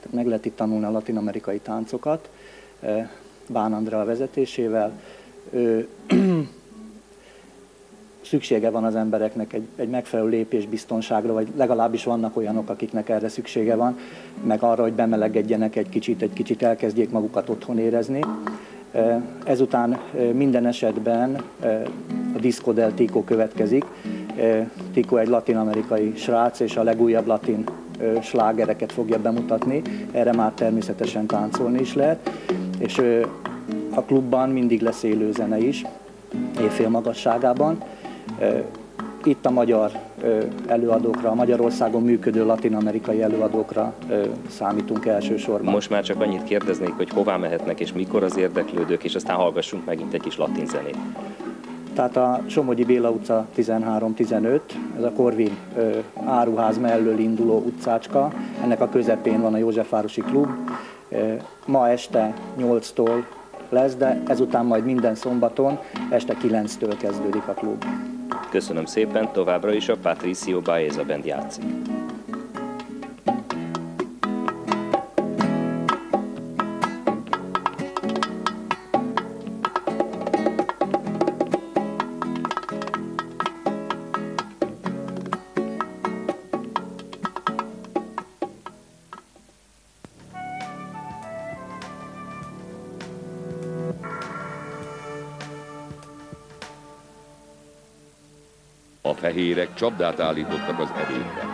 Tehát meg lehet itt tanulni a latin-amerikai táncokat, Bán Andrea vezetésével. szüksége van az embereknek egy, egy megfelelő lépésbiztonságra, vagy legalábbis vannak olyanok, akiknek erre szüksége van, meg arra, hogy bemelegedjenek egy kicsit, egy kicsit elkezdjék magukat otthon érezni. Ezután minden esetben a Disco del Tico következik. Tico egy latin-amerikai srác, és a legújabb latin slágereket fogja bemutatni. Erre már természetesen táncolni is lehet. És a klubban mindig lesz élő zene is, éjfél magasságában. Itt a magyar előadókra, a Magyarországon működő latin-amerikai előadókra számítunk elsősorban. Most már csak annyit kérdeznék, hogy hová mehetnek és mikor az érdeklődők, és aztán hallgassunk megint egy kis latin zenét. Tehát a Somogyi Béla utca 13-15, ez a Korvin áruház mellől induló utcácska, ennek a közepén van a Józsefvárosi Klub. Ma este 8-tól lesz, de ezután majd minden szombaton este 9-től kezdődik a klub. Köszönöm szépen, továbbra is a Patricio Baeza Band játszik. Fehérek csapdát állítottak az erődbe.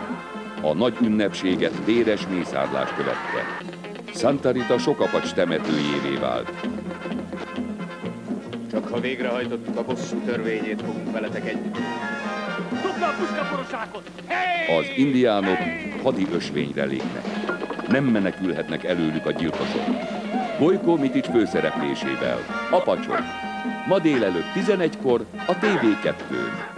A nagy ünnepséget véres mészárlás követte. Santa Rita sokapacs temetőjévé vált. Csak ha végrehajtottuk a bosszú törvényét, fogunk veletek együtt. Az indiánok hadi ösvényre lépnek. Nem menekülhetnek előlük a gyilkosok. Bojkó Mitics főszereplésével. Apacsok. Ma délelőtt 11-kor a TV2-n.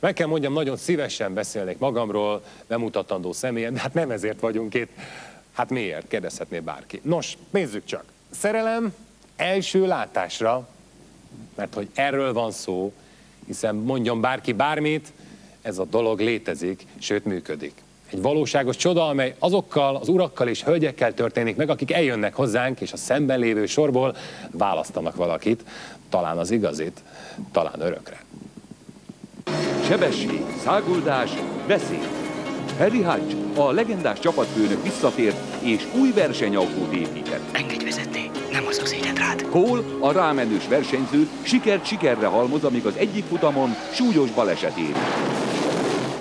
Meg kell mondjam, nagyon szívesen beszélnék magamról, bemutatandó személyen, de hát nem ezért vagyunk itt. Hát miért? Kérdezhetné bárki. Nos, nézzük csak. Szerelem első látásra, mert hogy erről van szó, hiszen mondjon bárki bármit, ez a dolog létezik, sőt működik. Egy valóságos csoda, amely azokkal az urakkal és hölgyekkel történik meg, akik eljönnek hozzánk, és a szemben lévő sorból választanak valakit, talán az igazit, talán örökre sebesség, száguldás, veszély. Harry Hodge, a legendás csapatfőnök visszatért és új versenyautót épített. Engedj vezetni, nem az az élet rád. Cole, a rámenős versenyző, sikert sikerre halmoz, amíg az egyik futamon súlyos baleset éri.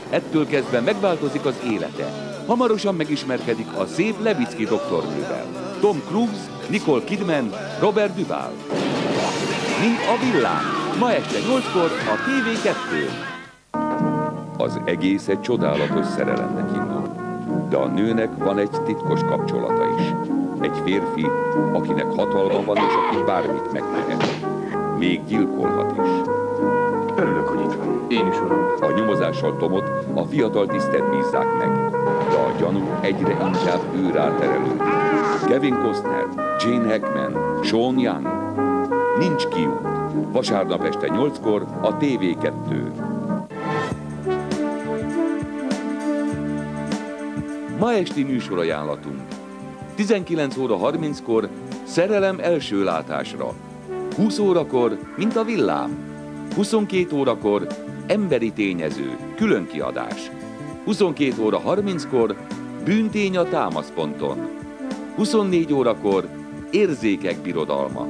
Ettől kezdve megváltozik az élete. Hamarosan megismerkedik a szép Levicki doktornővel. Tom Cruise, Nicole Kidman, Robert Duval. Mint a villám. Ma este 8-kor a TV2. Az egész egy csodálatos szerelemnek indul. De a nőnek van egy titkos kapcsolata is. Egy férfi, akinek hatalma van, és aki bármit megtehet. Még gyilkolhat is. Örülök, hogy itt van. Én is, uram. A nyomozással Tomot a fiatal tisztet bízzák meg, de a gyanú egyre inkább ő ráterelődik. Kevin Costner, Jane Hackman, Sean Young. Nincs kiút. Vasárnap este 8-kor a TV2. Ma esti műsorajánlatunk. 19 óra 30-kor szerelem első látásra. 20 órakor, mint a villám. 22 órakor emberi tényező, külön kiadás. 22 óra 30-kor bűntény a támaszponton. 24 órakor érzékek birodalma.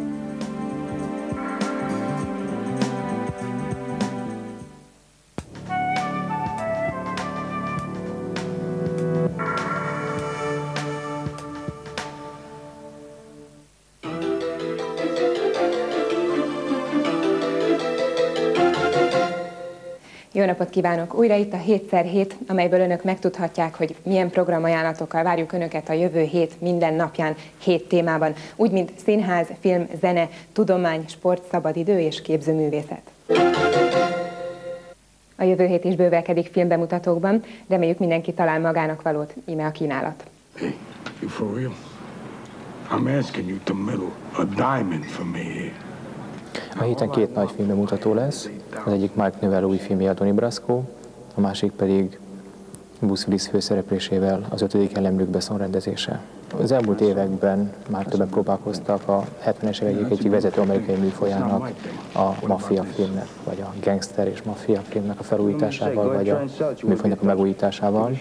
Napot kívánok! Újra itt a 7x7, amelyből önök megtudhatják, hogy milyen programajánlatokkal várjuk önöket a jövő hét minden napján, hét témában, úgy, mint színház, film, zene, tudomány, sport, szabadidő és képzőművészet. A jövő hét is bővelkedik filmbemutatókban, reméljük mindenki talál magának valót, íme a kínálat. Hey, you for real? I'm asking you to a diamond for me here. A héten két nagy filmbemutató lesz, az egyik Mark Newell új filmje a Donnie Brasco, a másik pedig Bruce Willis főszereplésével az ötödik Besson rendezése. Az elmúlt években már többen próbálkoztak a 70-es évek egyik vezető amerikai műfolyának, a maffia filmnek, vagy a gangster és maffia filmnek a felújításával, vagy a műfajnak a megújításával.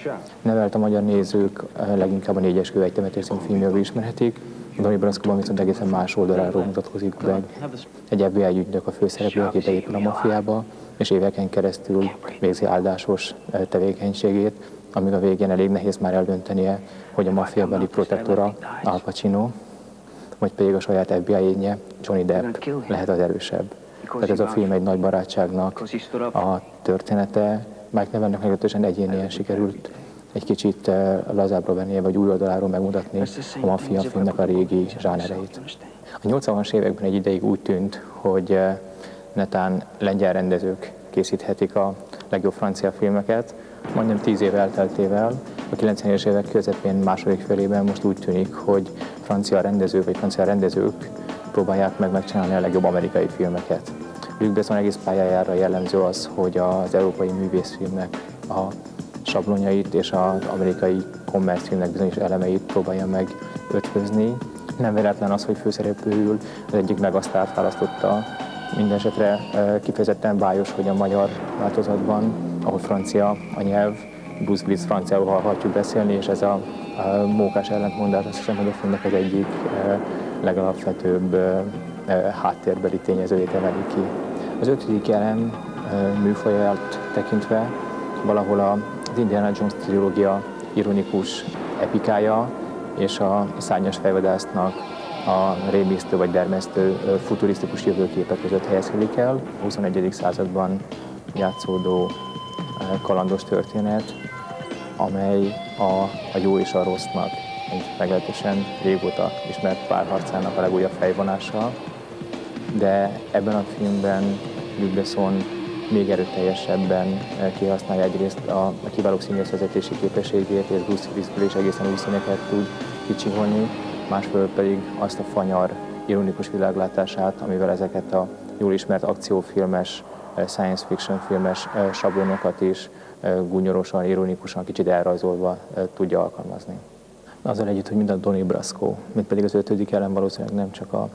Nevelt a magyar nézők leginkább a Négyes Kő egy temetés filmjől ismerhetik, Donny Brasco viszont egészen más oldaláról mutatkozik meg. Egy FBI ügynök a főszereplő, aki beépül a mafiába, és éveken keresztül végzi áldásos tevékenységét, amíg a végén elég nehéz már eldöntenie, hogy a maffiabeli protektora Al Pacino, vagy pedig a saját FBI énje Johnny Depp lehet az erősebb. Tehát ez a film egy nagy barátságnak a története, Mike Nevennek meglehetősen egyénien sikerült egy kicsit lazábbra venni, vagy új oldaláról megmutatni a maffia filmnek a régi zsánereit. A 80-as években egy ideig úgy tűnt, hogy netán lengyel rendezők készíthetik a legjobb francia filmeket, majdnem tíz év elteltével, a 90-es évek közepén második felében most úgy tűnik, hogy francia rendező vagy francia rendezők próbálják meg megcsinálni a legjobb amerikai filmeket. Luc Besson egész pályájára jellemző az, hogy az európai művészfilmnek a sablonyait és az amerikai kommercfilmnek bizonyos elemeit próbálja meg ötvözni. Nem véletlen az, hogy főszereplőül az egyik megasztárt választotta. Mindenesetre kifejezetten bájos, hogy a magyar változatban, ahol francia a nyelv, Bruce Willis franciául hallhatjuk beszélni, és ez a, a mókás ellentmondás azt hiszem, hogy a filmnek az egyik legalapvetőbb háttérbeli tényezőjét emeli ki. Az ötödik elem műfaját tekintve valahol a az Indiana Jones trilógia ironikus epikája és a szányos fejvadásznak a rémisztő vagy dermesztő futurisztikus jövőképe között helyezkedik el. A 21. században játszódó kalandos történet, amely a, a jó és a rossznak egy meglehetősen régóta ismert párharcának a legújabb fejvonása. De ebben a filmben Luc még erőteljesebben eh, kihasználja egyrészt a, a kiváló színészvezetési képességét, és Bruce Willis is egészen új színeket tud kicsiholni, másfelől pedig azt a fanyar, ironikus világlátását, amivel ezeket a jól ismert akciófilmes, eh, science fiction filmes eh, sablonokat is gúnyorosan, ironikusan, kicsit elrajzolva tudja alkalmazni. Azzal együtt, hogy mind a Donnie Brasco, mint pedig az ötödik ellen valószínűleg nem csak a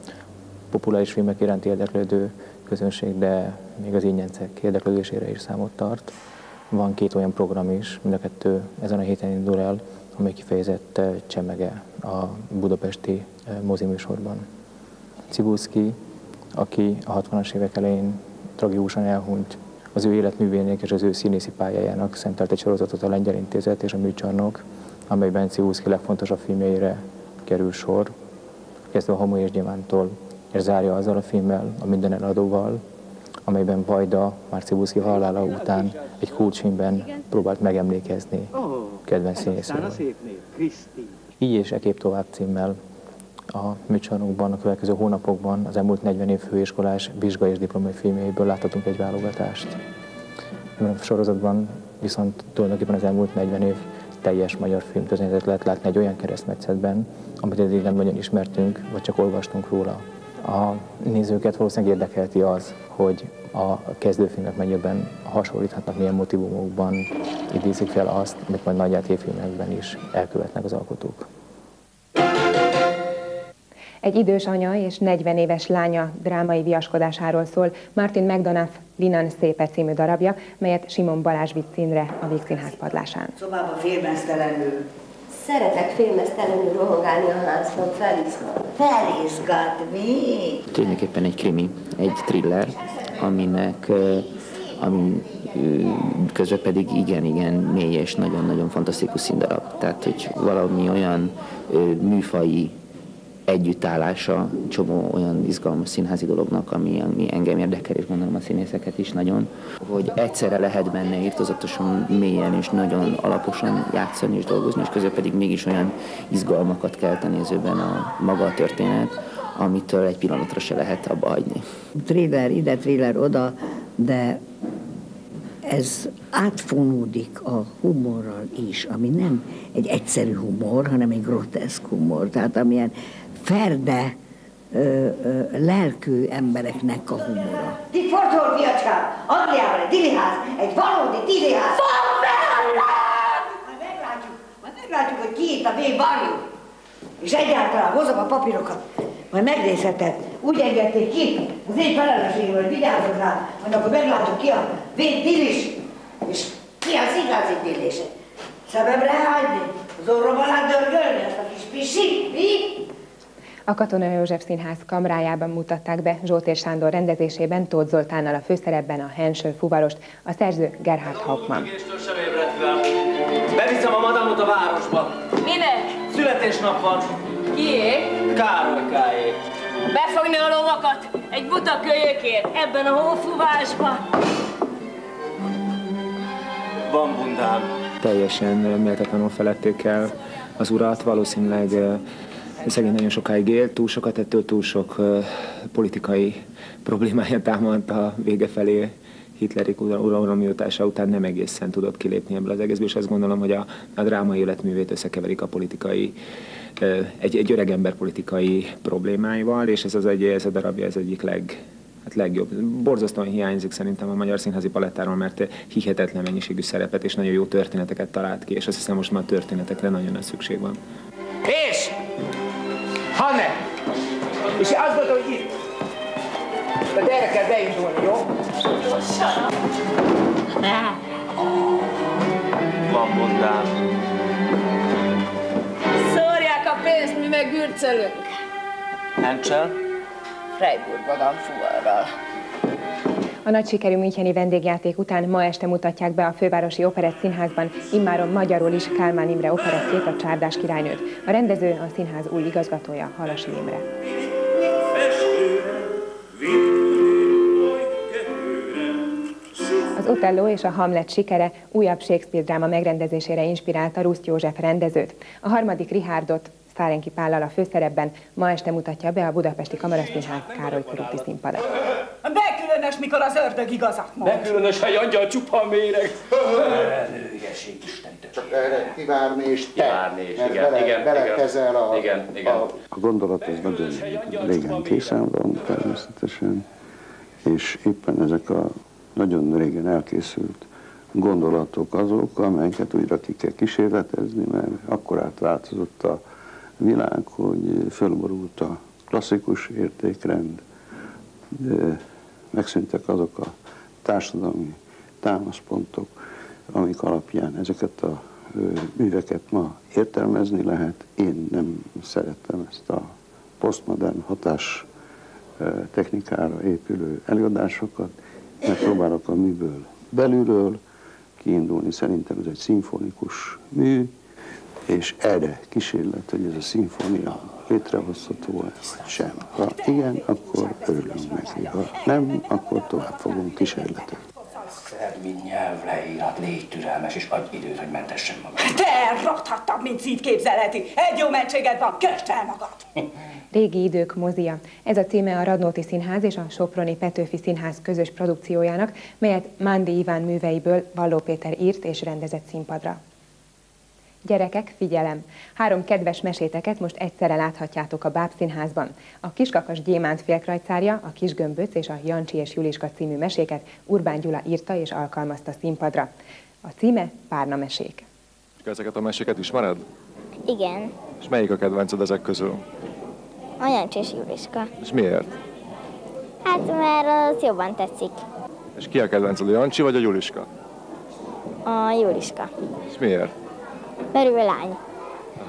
populáris filmek iránti érdeklődő közönség, de még az ingyencek érdeklődésére is számot tart. Van két olyan program is, mind a kettő ezen a héten indul el, amely kifejezett eh, csemege a budapesti eh, moziműsorban. Cibulszki, aki a 60-as évek elején tragikusan elhunyt, az ő életművének és az ő színészi pályájának szentelt egy sorozatot a Lengyel Intézet és a Műcsarnok, amelyben Cibulszki legfontosabb filmjeire kerül sor, kezdve a Homo és Gyémántól és zárja azzal a filmmel, a Minden eladóval, amelyben Vajda Márcibuszki halála után egy kulcsfilmben próbált megemlékezni kedvenc színészéről. Így és ekép tovább címmel a műcsarnokban a következő hónapokban az elmúlt 40 év főiskolás vizsgai és diplomai filmjeiből láthatunk egy válogatást. Ebben a sorozatban viszont tulajdonképpen az elmúlt 40 év teljes magyar filmtörténetet lehet látni egy olyan keresztmetszetben, amit eddig nem nagyon ismertünk, vagy csak olvastunk róla a nézőket valószínűleg érdekelti az, hogy a kezdőfilmek mennyiben hasonlíthatnak, milyen motivumokban idézik fel azt, amit majd nagy filmekben is elkövetnek az alkotók. Egy idős anya és 40 éves lánya drámai viaskodásáról szól Martin McDonough Linan Szépe című darabja, melyet Simon Balázs vitt színre a Vígszínház padlásán. Szobában félmeztelenül Szeretek filmesztelenül rohangálni a házban, felizgat. Felizgat, mi? Tulajdonképpen egy krimi, egy thriller, aminek ami közben pedig igen-igen mély és nagyon-nagyon fantasztikus színdarab. Tehát, hogy valami olyan műfai együttállása csomó olyan izgalmas színházi dolognak, ami, ami engem érdekel, és gondolom a színészeket is nagyon, hogy egyszerre lehet benne írtozatosan, mélyen és nagyon alaposan játszani és dolgozni, és közben pedig mégis olyan izgalmakat kelt a nézőben a maga a történet, amitől egy pillanatra se lehet abba hagyni. Thriller ide, thriller oda, de ez átfonódik a humorral is, ami nem egy egyszerű humor, hanem egy groteszk humor, tehát amilyen ferde ö, ö, lelkű embereknek a humora. Ti fordul, fiacskám! Angliában egy tiliház, egy valódi tiliház! meglátjuk, hogy ki itt a B barjú. És egyáltalán hozom a papírokat, majd megnézheted. Úgy engedték ki, az én felelősségem, hogy vigyázzon rá, majd akkor meglátjuk ki a B Dilis, és ki az igazi Dilis. Szememre hányni, az orrom alá dörgölni, azt a kis pisi, mi? A Katona József Színház kamrájában mutatták be Zsótér Sándor rendezésében Tóth Zoltánnal a főszerepben a Henső fuvarost, a szerző Gerhard Hauptmann. Beviszem a madamot a városba. Minek? Születésnap van. Kié? Károlykáé. Befogni a lovakat egy buta kölyökért ebben a hófúvásban. Van bundám. Teljesen méltatlanul felették el az urat, valószínűleg szegény nagyon sokáig élt, túl sokat ettől túl sok politikai problémája támadt a vége felé, Hitlerik uralmi jutása után nem egészen tudott kilépni ebből az egészből, és azt gondolom, hogy a, a drámai életművét összekeverik a politikai, egy, egy öreg ember politikai problémáival, és ez az egy, ez a darabja ez egyik leg, hát legjobb. Borzasztóan hiányzik szerintem a magyar színházi palettáról, mert hihetetlen mennyiségű szerepet és nagyon jó történeteket talált ki, és azt hiszem most már történetekre nagyon nagy szükség van. És? Hanne! És azt mondta, hogy itt. De erre kell beindulni, jó? Van bundám. Szórják a pénzt, mi meg gürcölünk. Hencsel? Freiburgban van fuvarral. A nagy sikerű Müncheni vendégjáték után ma este mutatják be a Fővárosi Operett Színházban immáron magyarul is Kálmán Imre operettjét, a Csárdás királynőt. A rendező a színház új igazgatója, Halasi Imre. Az Otello és a Hamlet sikere újabb Shakespeare dráma megrendezésére inspirálta Ruszt József rendezőt. A harmadik Rihárdot Szárenki Pállal a főszerepben ma este mutatja be a Budapesti Kamaraszínház Károly körúti színpada. Bekülönös, mikor az ördög igazat mond. Bekülönös, ha angyal csupa méreg. Hülyeség, Isten Csak erre kivárni és te, Kivárni és mert igen, bele, igen, belekezel a, igen, igen. a... A gondolat az nagyon régen készen van természetesen, és éppen ezek a nagyon régen elkészült gondolatok azok, amelyeket újra ki kell kísérletezni, mert akkor átváltozott a világ, hogy fölborult a klasszikus értékrend, megszűntek azok a társadalmi támaszpontok, amik alapján ezeket a műveket ma értelmezni lehet. Én nem szerettem ezt a posztmodern hatás technikára épülő előadásokat, mert próbálok a műből belülről kiindulni. Szerintem ez egy szimfonikus mű, és erre kísérlet, hogy ez a szimfónia létrehozható-e, vagy sem. Ha igen, akkor örülünk neki. Ha nem, akkor tovább fogunk kísérletet. Szed, mint nyelvleírat, légy türelmes, és adj időt, hogy mentessen magad. Te rothattabb, mint szívképzeleti. Egy jó mentséged van, köst el magad. Régi idők mozia. Ez a címe a Radnóti Színház és a Soproni Petőfi Színház közös produkciójának, melyet Mándi Iván műveiből Valló Péter írt és rendezett színpadra. Gyerekek, figyelem! Három kedves meséteket most egyszerre láthatjátok a Báb Színházban. A Kiskakas Gyémánt félkrajcárja, a Kisgömböc és a Jancsi és Juliska című meséket Urbán Gyula írta és alkalmazta színpadra. A címe Párna mesék. Ezeket a meséket ismered? Igen, És melyik a kedvenced ezek közül? a Jancsés Juliska. És miért? Hát mert az jobban tetszik. És ki a kedvenced, a Jancsi vagy a Juliska? A Juliska. És miért? Mert ő lány.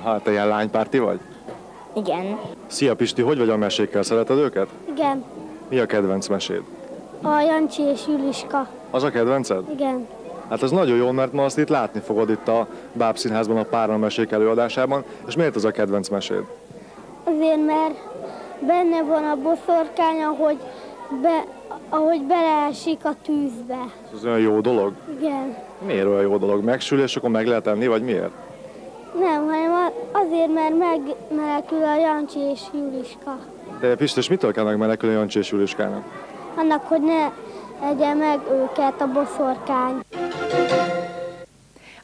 Hát te ilyen lánypárti vagy? Igen. Szia Pisti, hogy vagy a mesékkel? Szereted őket? Igen, Mi a kedvenc meséd? a Jancsi és Juliska. Az a kedvenced? Igen. Hát ez nagyon jó, mert ma azt itt látni fogod itt a Báb Színházban a Párna mesék előadásában. És miért az a kedvenc meséd? Azért, mert benne van a boszorkány, ahogy, be, ahogy beleesik a tűzbe. Ez olyan jó dolog? Igen. Miért olyan jó dolog? Megsül, és akkor meg lehet enni, vagy miért? Nem, hanem a- azért, mert megmenekül a Jancsi és Juliska. De Pisti, és mitől kell megmenekülni Jancsi és Juliskának? Annak, hogy ne egye meg őket a boszorkány.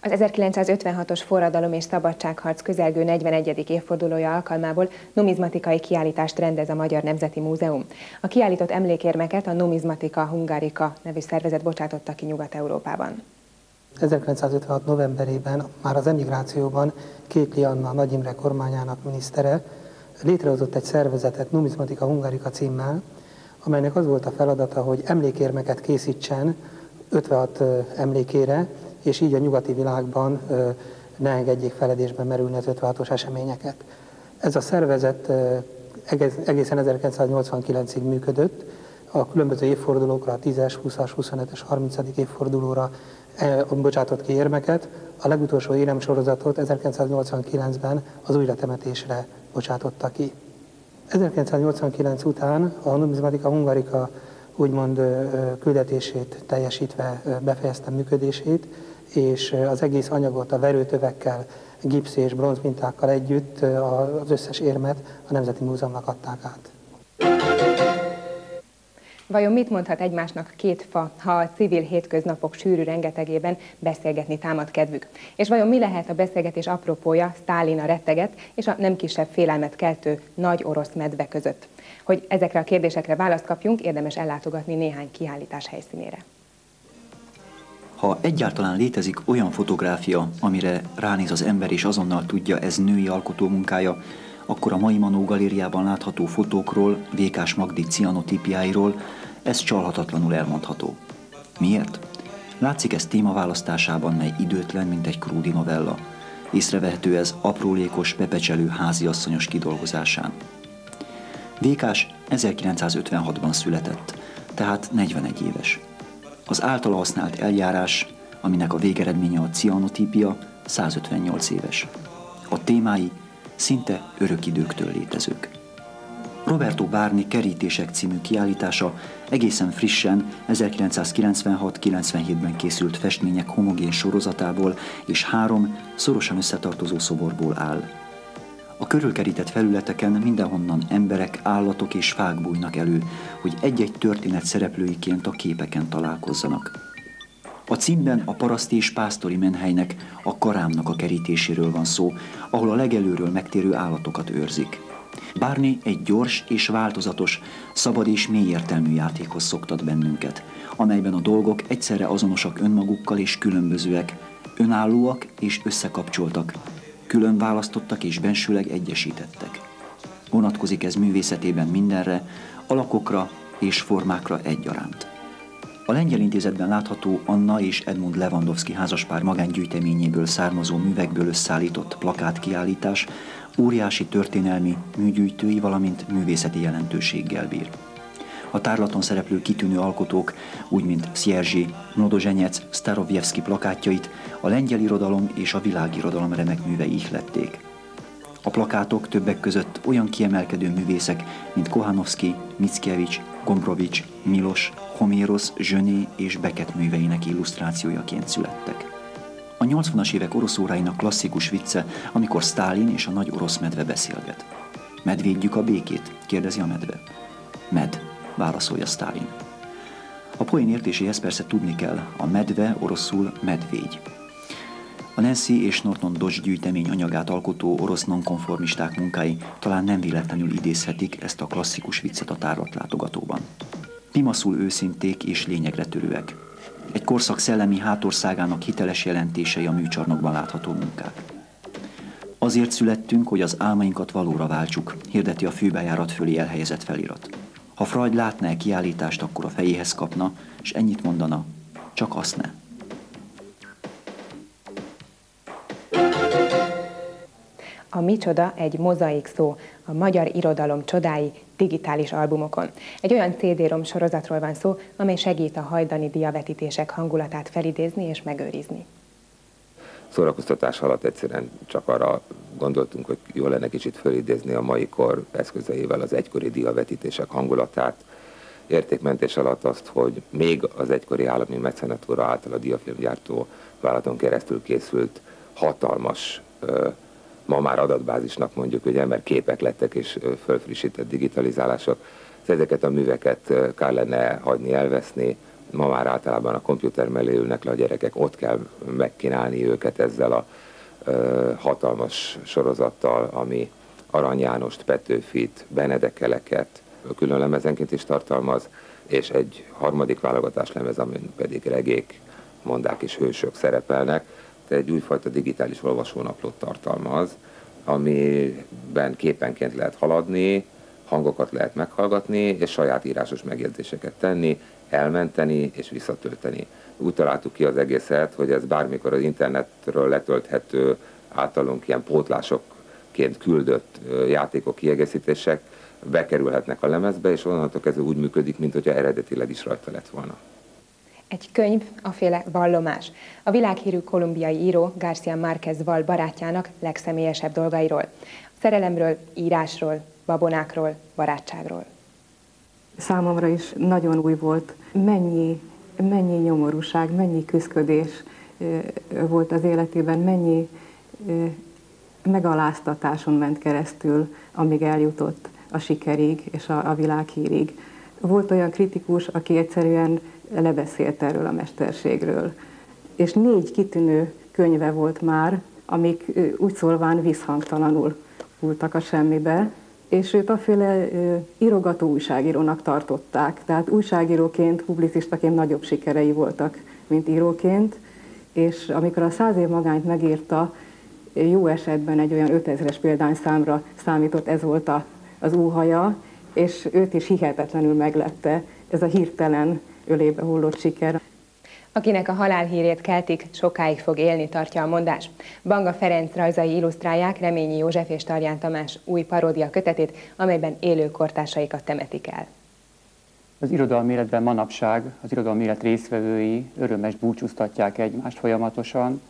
Az 1956-os forradalom és szabadságharc közelgő 41. évfordulója alkalmából numizmatikai kiállítást rendez a Magyar Nemzeti Múzeum. A kiállított emlékérmeket a Numizmatika Hungarica nevű szervezet bocsátotta ki Nyugat-Európában. 1956. novemberében, már az emigrációban, Kétli Anna Nagy Imre kormányának minisztere létrehozott egy szervezetet Numizmatika Hungarika címmel, amelynek az volt a feladata, hogy emlékérmeket készítsen 56 emlékére, és így a nyugati világban ne engedjék feledésben merülni az 56-os eseményeket. Ez a szervezet egészen 1989-ig működött, a különböző évfordulókra, a 10-es, 20-as, 25-es, 30. évfordulóra bocsátott ki érmeket, a legutolsó éremsorozatot 1989-ben az újratemetésre bocsátotta ki. 1989 után a numizmatika hungarika úgymond küldetését teljesítve befejezte működését, és az egész anyagot a verőtövekkel, gipsz és bronzmintákkal együtt az összes érmet a Nemzeti Múzeumnak adták át. Vajon mit mondhat egymásnak két fa, ha a civil hétköznapok sűrű rengetegében beszélgetni támad kedvük? És vajon mi lehet a beszélgetés apropója Stálin a retteget és a nem kisebb félelmet keltő nagy orosz medve között? Hogy ezekre a kérdésekre választ kapjunk, érdemes ellátogatni néhány kiállítás helyszínére. Ha egyáltalán létezik olyan fotográfia, amire ránéz az ember és azonnal tudja, ez női alkotó munkája, akkor a mai Manó galériában látható fotókról, Vékás Magdi cianotípiáiról ez csalhatatlanul elmondható. Miért? Látszik ez témaválasztásában, mely időtlen, mint egy krúdi novella. Észrevehető ez aprólékos, pepecselő háziasszonyos kidolgozásán. Vékás 1956-ban született, tehát 41 éves. Az általa használt eljárás, aminek a végeredménye a cianotípia, 158 éves. A témái szinte örök időktől létezők. Roberto Bárni Kerítések című kiállítása egészen frissen 1996-97-ben készült festmények homogén sorozatából és három szorosan összetartozó szoborból áll. A körülkerített felületeken mindenhonnan emberek, állatok és fák bújnak elő, hogy egy-egy történet szereplőiként a képeken találkozzanak. A címben a paraszti és pásztori menhelynek, a karámnak a kerítéséről van szó, ahol a legelőről megtérő állatokat őrzik. Bárni egy gyors és változatos, szabad és mélyértelmű játékhoz szoktat bennünket, amelyben a dolgok egyszerre azonosak önmagukkal és különbözőek, önállóak és összekapcsoltak, külön választottak és bensőleg egyesítettek. Vonatkozik ez művészetében mindenre, alakokra és formákra egyaránt. A Lengyel Intézetben látható Anna és Edmund Lewandowski házaspár magángyűjteményéből származó művekből összeállított plakátkiállítás óriási történelmi, műgyűjtői, valamint művészeti jelentőséggel bír. A tárlaton szereplő kitűnő alkotók, úgy mint Szierzsi, Mlodozsenyec, Starovjevski plakátjait a lengyel irodalom és a világirodalom remek művei ihlették. A plakátok többek között olyan kiemelkedő művészek, mint Kohanovski, Mickiewicz, Gombrowicz, Milos, Homérosz, Zsöné és Beckett műveinek illusztrációjaként születtek. A 80-as évek orosz óráinak klasszikus vicce, amikor Stálin és a nagy orosz medve beszélget. Medvédjük a békét? kérdezi a medve. Med, válaszolja Stálin. A poén értéséhez persze tudni kell, a medve oroszul medvégy. A Nancy és Norton Dodge gyűjtemény anyagát alkotó orosz nonkonformisták munkái talán nem véletlenül idézhetik ezt a klasszikus viccet a tárlatlátogatóban. Pimaszul őszinték és lényegre törőek. Egy korszak szellemi hátországának hiteles jelentései a műcsarnokban látható munkák. Azért születtünk, hogy az álmainkat valóra váltsuk, hirdeti a főbejárat fölé elhelyezett felirat. Ha Freud látná egy kiállítást, akkor a fejéhez kapna, és ennyit mondana, csak azt ne. A Micsoda egy mozaik szó, a magyar irodalom csodái digitális albumokon. Egy olyan CD-rom sorozatról van szó, amely segít a hajdani diavetítések hangulatát felidézni és megőrizni. Szórakoztatás alatt egyszerűen csak arra gondoltunk, hogy jó lenne kicsit felidézni a mai kor eszközeivel az egykori diavetítések hangulatát, értékmentés alatt azt, hogy még az egykori állami mecenatúra által a diafilmgyártó vállalaton keresztül készült hatalmas ma már adatbázisnak mondjuk, ugye, mert képek lettek és fölfrissített digitalizálások. Ezeket a műveket kár lenne hagyni elveszni, ma már általában a komputer mellé ülnek le a gyerekek, ott kell megkínálni őket ezzel a ö, hatalmas sorozattal, ami Arany Jánost, Petőfit, Benedekeleket külön lemezenként is tartalmaz, és egy harmadik válogatás lemez, ami pedig regék, mondák és hősök szerepelnek, de egy újfajta digitális olvasónaplót tartalmaz, amiben képenként lehet haladni, hangokat lehet meghallgatni, és saját írásos megjegyzéseket tenni, elmenteni és visszatölteni. Úgy találtuk ki az egészet, hogy ez bármikor az internetről letölthető általunk ilyen pótlásokként küldött játékok, kiegészítések bekerülhetnek a lemezbe, és onnantól kezdve úgy működik, mint hogyha eredetileg is rajta lett volna. Egy könyv, a féle vallomás. A világhírű kolumbiai író Garcia Márquez val barátjának legszemélyesebb dolgairól. Szerelemről, írásról, babonákról, barátságról. Számomra is nagyon új volt, mennyi, mennyi nyomorúság, mennyi küzdködés volt az életében, mennyi megaláztatáson ment keresztül, amíg eljutott a sikerig és a, a világhírig. Volt olyan kritikus, aki egyszerűen lebeszélt erről a mesterségről. És négy kitűnő könyve volt már, amik úgy szólván visszhangtalanul hultak a semmibe, és őt aféle írogató újságírónak tartották. Tehát újságíróként, publicistaként nagyobb sikerei voltak, mint íróként, és amikor a száz év magányt megírta, jó esetben egy olyan 5000-es példányszámra számított, ez volt a, az úhaja, és őt is hihetetlenül meglepte ez a hirtelen ölébe hullott siker. Akinek a halálhírét keltik, sokáig fog élni, tartja a mondás. Banga Ferenc rajzai illusztrálják Reményi József és Tarján Tamás új paródia kötetét, amelyben élő kortársaikat temetik el. Az irodalmi életben manapság az irodalmi élet részvevői örömes búcsúztatják egymást folyamatosan.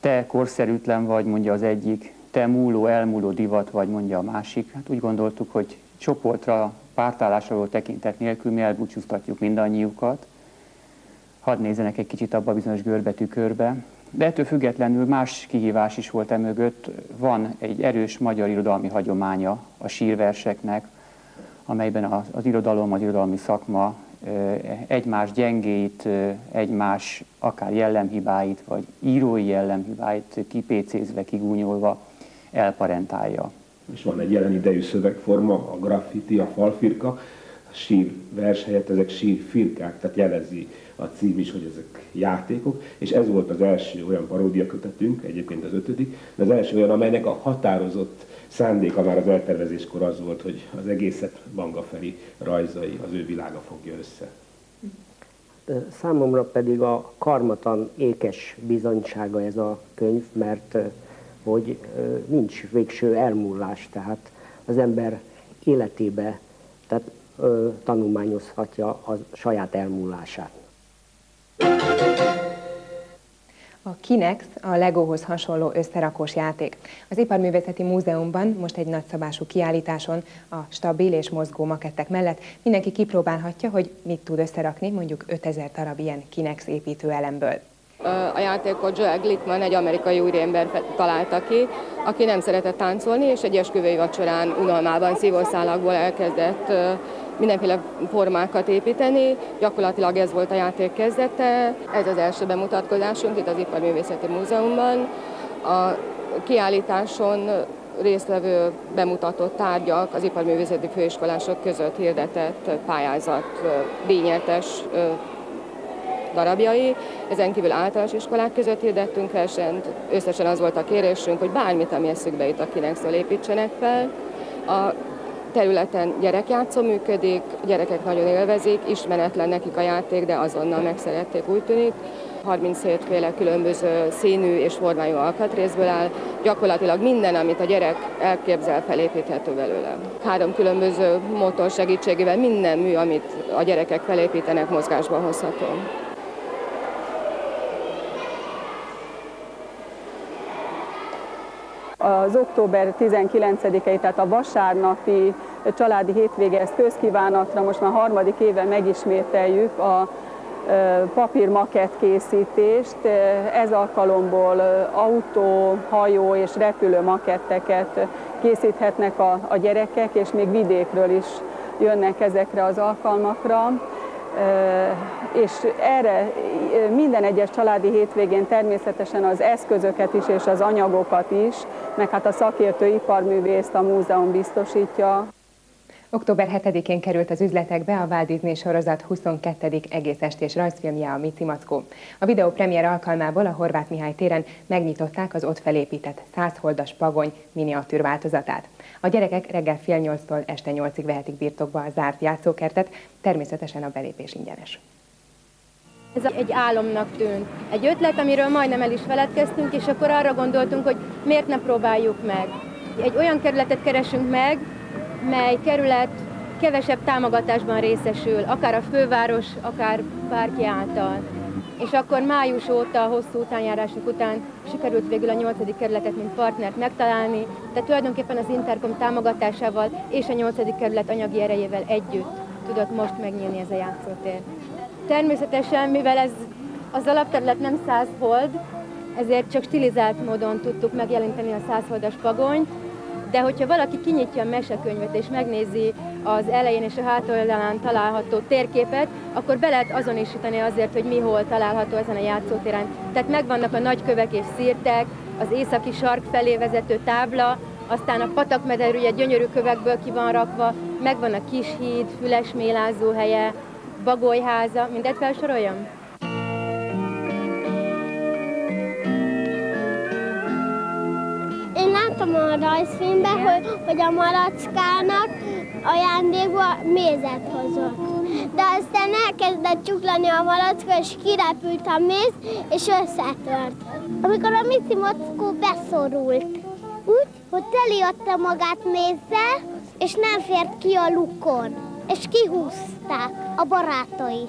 Te korszerűtlen vagy, mondja az egyik, te múló, elmúló divat vagy, mondja a másik. Hát úgy gondoltuk, hogy csoportra, pártállásról tekintet nélkül mi elbúcsúztatjuk mindannyiukat. Hadd nézzenek egy kicsit abba a bizonyos görbetű körbe. De ettől függetlenül más kihívás is volt emögött. Van egy erős magyar irodalmi hagyománya a sírverseknek, amelyben az, az irodalom, az irodalmi szakma egymás gyengéit, egymás akár jellemhibáit, vagy írói jellemhibáit kipécézve, kigúnyolva elparentálja. És van egy jelen idejű szövegforma, a graffiti, a falfirka, sír vers helyett ezek sírfirkák, tehát jelezi a cím is, hogy ezek játékok, és ez volt az első olyan paródia kötetünk, egyébként az ötödik, de az első olyan, amelynek a határozott szándéka már az eltervezéskor az volt, hogy az egészet Banga Feri rajzai, az ő világa fogja össze. Számomra pedig a karmatan ékes bizonysága ez a könyv, mert hogy nincs végső elmúlás, tehát az ember életébe tehát, tanulmányozhatja a saját elmúlását. A Kinex a Legóhoz hasonló összerakós játék. Az Iparművészeti Múzeumban most egy nagyszabású kiállításon a stabil és mozgó makettek mellett mindenki kipróbálhatja, hogy mit tud összerakni mondjuk 5000 darab ilyen Kinex építőelemből. A játékot Joel Glickman, egy amerikai úriember találta ki, aki nem szeretett táncolni, és egy esküvői vacsorán unalmában szívószálakból elkezdett mindenféle formákat építeni. Gyakorlatilag ez volt a játék kezdete. Ez az első bemutatkozásunk itt az Iparművészeti Múzeumban. A kiállításon résztvevő bemutatott tárgyak az iparművészeti főiskolások között hirdetett pályázat díjnyertes darabjai. Ezen kívül általános iskolák között hirdettünk versenyt. Összesen az volt a kérésünk, hogy bármit, ami eszükbe jut, akinek szól, építsenek fel. A területen gyerekjátszó működik, gyerekek nagyon élvezik, ismeretlen nekik a játék, de azonnal megszerették, úgy tűnik. 37 féle különböző színű és formájú alkatrészből áll. Gyakorlatilag minden, amit a gyerek elképzel, felépíthető belőle. Három különböző motor segítségével minden mű, amit a gyerekek felépítenek, mozgásba hozható. Az október 19-i, tehát a vasárnapi családi hétvége, közkívánatra most már harmadik éve megismételjük a papírmakett készítést. Ez alkalomból autó, hajó és repülő maketteket készíthetnek a, a gyerekek, és még vidékről is jönnek ezekre az alkalmakra és erre minden egyes családi hétvégén természetesen az eszközöket is és az anyagokat is, meg hát a szakértő iparművészt a múzeum biztosítja. Október 7-én került az üzletekbe a Walt Disney sorozat 22. egész estés rajzfilmje a Mici Mackó. A videó premier alkalmából a Horváth Mihály téren megnyitották az ott felépített 100 holdas pagony miniatűr változatát. A gyerekek reggel fél nyolctól este nyolcig vehetik birtokba a zárt játszókertet, természetesen a belépés ingyenes. Ez egy álomnak tűnt. Egy ötlet, amiről majdnem el is feledkeztünk, és akkor arra gondoltunk, hogy miért ne próbáljuk meg. Egy olyan kerületet keresünk meg, mely kerület kevesebb támogatásban részesül, akár a főváros, akár bárki által. És akkor május óta, hosszú utánjárások után sikerült végül a 8. kerületet, mint partnert megtalálni, de tulajdonképpen az Intercom támogatásával és a 8. kerület anyagi erejével együtt tudott most megnyílni ez a játszótér. Természetesen, mivel ez az alapterület nem 100 hold, ezért csak stilizált módon tudtuk megjelenteni a 100 holdas pagonyt, de hogyha valaki kinyitja a mesekönyvet és megnézi az elején és a hátoldalán található térképet, akkor be lehet azonosítani azért, hogy mi hol található ezen a játszótéren. Tehát megvannak a nagykövek és szírtek, az északi sark felé vezető tábla, aztán a patakmeder ugye gyönyörű kövekből ki van rakva, megvan a kis híd, füles mélázó helye, bagolyháza, mindet felsoroljam? Láttam a rajzfilmben, hogy, hogy a malackának ajándékba mézet hozott. De aztán elkezdett csuklani a malacka, és kirepült a méz, és összetört. Amikor a Mici Mockó beszorult, úgy, hogy teliadta magát mézzel, és nem fért ki a lukon, és kihúzták a barátai.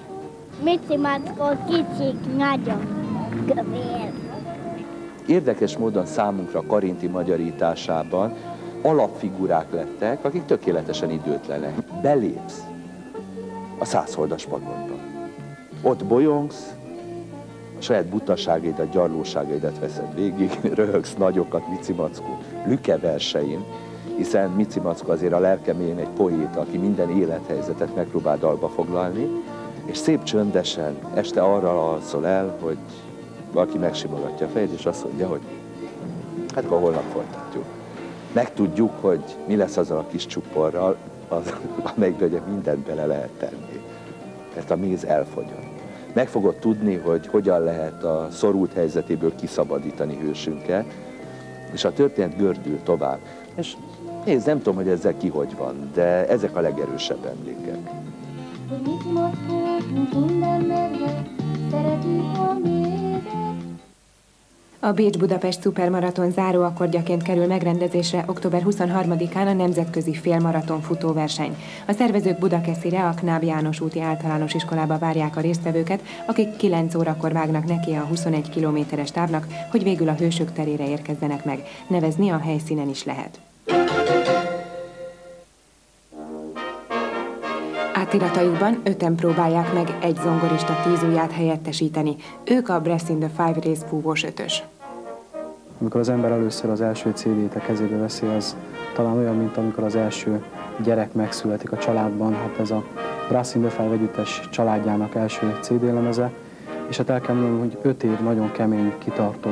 Mici Mockó kicsik, nagyon kövér. Érdekes módon számunkra Karinti magyarításában alapfigurák lettek, akik tökéletesen időtlenek. Belépsz a százholdas pagonyba. Ott bolyongsz, a saját butaságaidat, gyarlóságaidat veszed végig, röhögsz nagyokat Mici Mackó Lüke versein, hiszen Mici azért a lelkemén egy poéta, aki minden élethelyzetet megpróbál dalba foglalni, és szép csöndesen este arra alszol el, hogy valaki megsimogatja a fejét, és azt mondja, hogy hát akkor holnap folytatjuk. Megtudjuk, hogy mi lesz azzal a kis csuporral, az, amelyikbe ugye mindent bele lehet tenni. Mert a méz elfogyott. Meg fogod tudni, hogy hogyan lehet a szorult helyzetéből kiszabadítani hősünket, és a történet gördül tovább. És nézd, nem tudom, hogy ezzel ki hogy van, de ezek a legerősebb emlékek. Hogy mit mondtunk minden medve, szeretjük a mézet. A Bécs-Budapest szupermaraton záróakkordjaként kerül megrendezésre október 23-án a Nemzetközi Félmaraton futóverseny. A szervezők Budakeszire a Knáb János úti általános iskolába várják a résztvevőket, akik 9 órakor vágnak neki a 21 kilométeres távnak, hogy végül a hősök terére érkezzenek meg. Nevezni a helyszínen is lehet. Átiratajukban öten próbálják meg egy zongorista tízúját helyettesíteni. Ők a Breast in the Five Race fúvós ötös. Amikor az ember először az első CD-t a kezébe veszi, az talán olyan, mint amikor az első gyerek megszületik a családban. Hát ez a Brass in együttes családjának első CD lemeze, és hát el kell mondanom, hogy öt év nagyon kemény, kitartó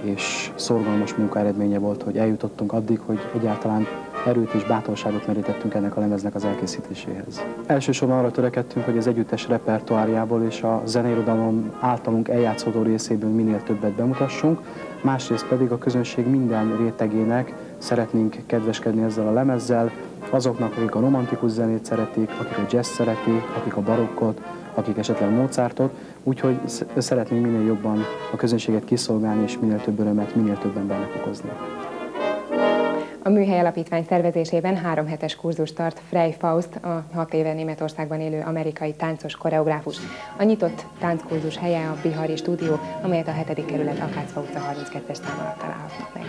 és szorgalmas munka eredménye volt, hogy eljutottunk addig, hogy egyáltalán erőt és bátorságot merítettünk ennek a lemeznek az elkészítéséhez. Elsősorban arra törekedtünk, hogy az együttes repertoárjából és a zeneirodalom általunk eljátszódó részéből minél többet bemutassunk, másrészt pedig a közönség minden rétegének szeretnénk kedveskedni ezzel a lemezzel, azoknak, akik a romantikus zenét szeretik, akik a jazz szeretik, akik a barokkot, akik esetleg Mozartot, úgyhogy szeretnénk minél jobban a közönséget kiszolgálni, és minél több örömet, minél több embernek okozni. A Műhely Alapítvány szervezésében három hetes kurzus tart Frey Faust, a hat éve Németországban élő amerikai táncos koreográfus. A nyitott tánckurzus helye a Bihari stúdió, amelyet a 7. kerület Akácfa utca 32-es szám alatt meg.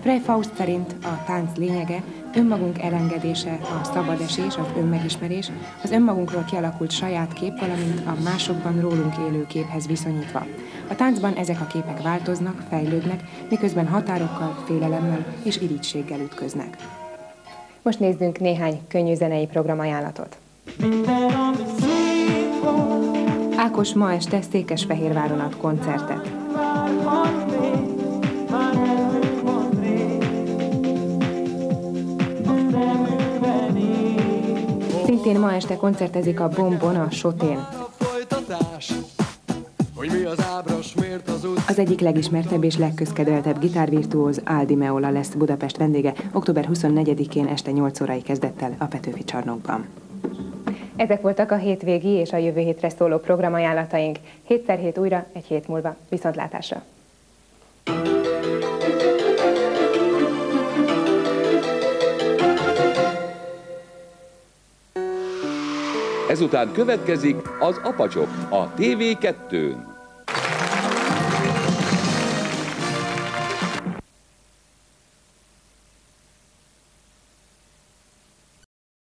Frey Faust szerint a tánc lényege önmagunk elengedése, a szabad esés, az önmegismerés, az önmagunkról kialakult saját kép, valamint a másokban rólunk élő képhez viszonyítva. A táncban ezek a képek változnak, fejlődnek, miközben határokkal, félelemmel és irítséggel ütköznek. Most nézzünk néhány könnyű zenei programajánlatot. Ákos ma este Székesfehérváron ad koncertet. Szintén ma este koncertezik a Bombon a Sotén. Az egyik legismertebb és legközkedeltebb gitárvirtuóz Aldi Meola lesz Budapest vendége október 24-én este 8 órai kezdettel a Petőfi csarnokban. Ezek voltak a hétvégi és a jövő hétre szóló programajánlataink. Hétszer hét újra, egy hét múlva. Viszontlátásra! Ezután következik az Apacsok a TV2-n.